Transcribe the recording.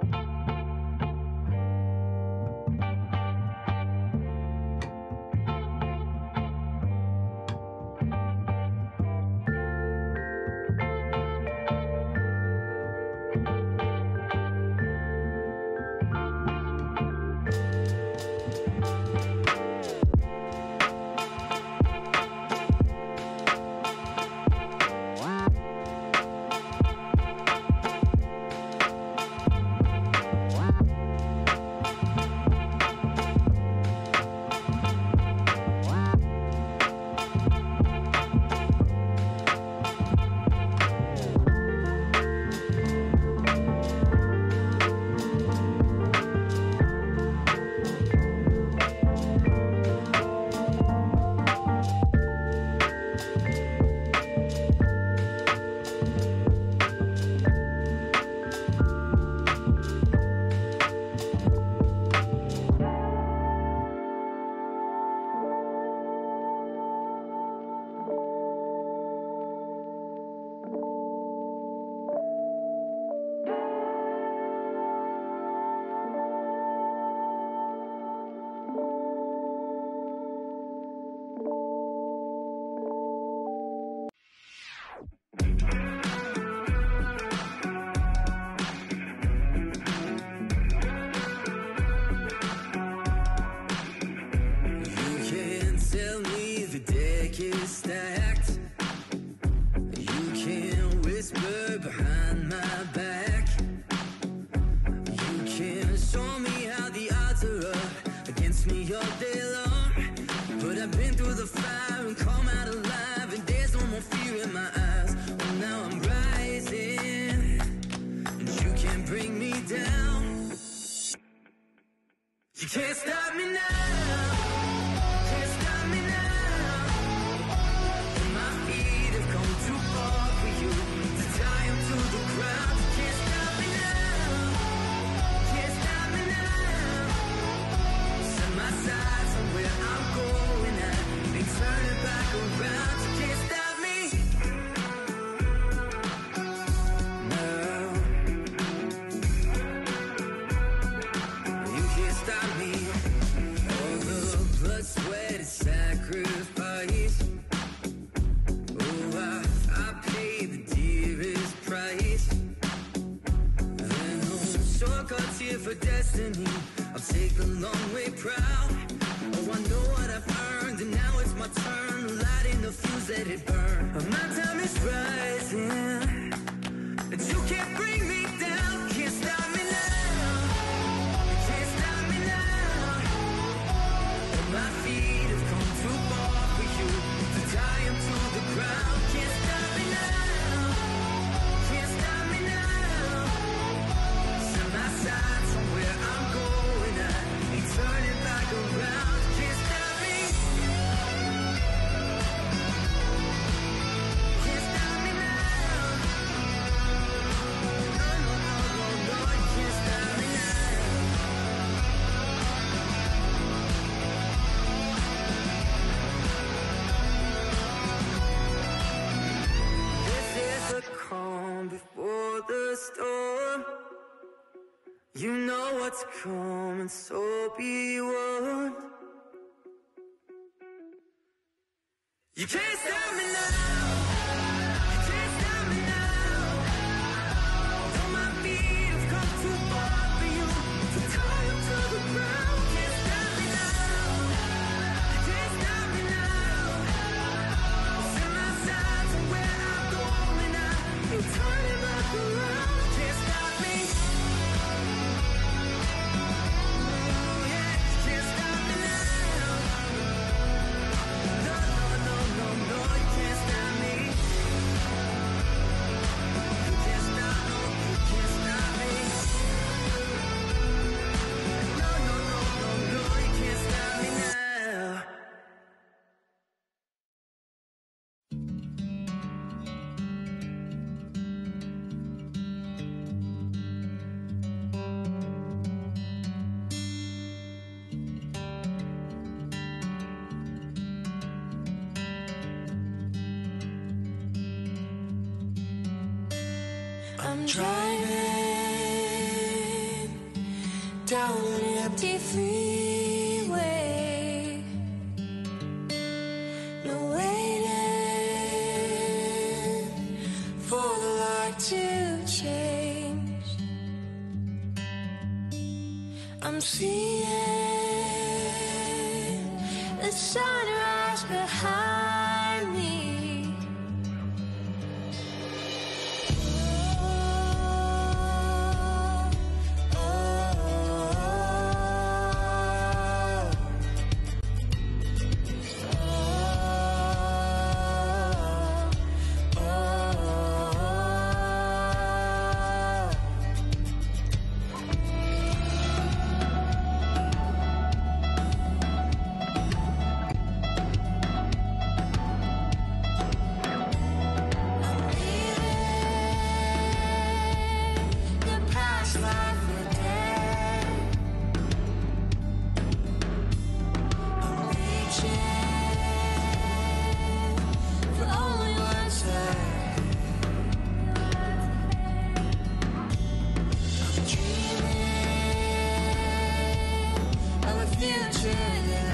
Bye. the long way proud. Oh, I know what I've earned, and now it's my turn. Lighting the fuse let it burn. You know what's coming, so be warned. I'm driving down an empty freeway. No waiting for the light to change. I'm seeing the sunrise behind future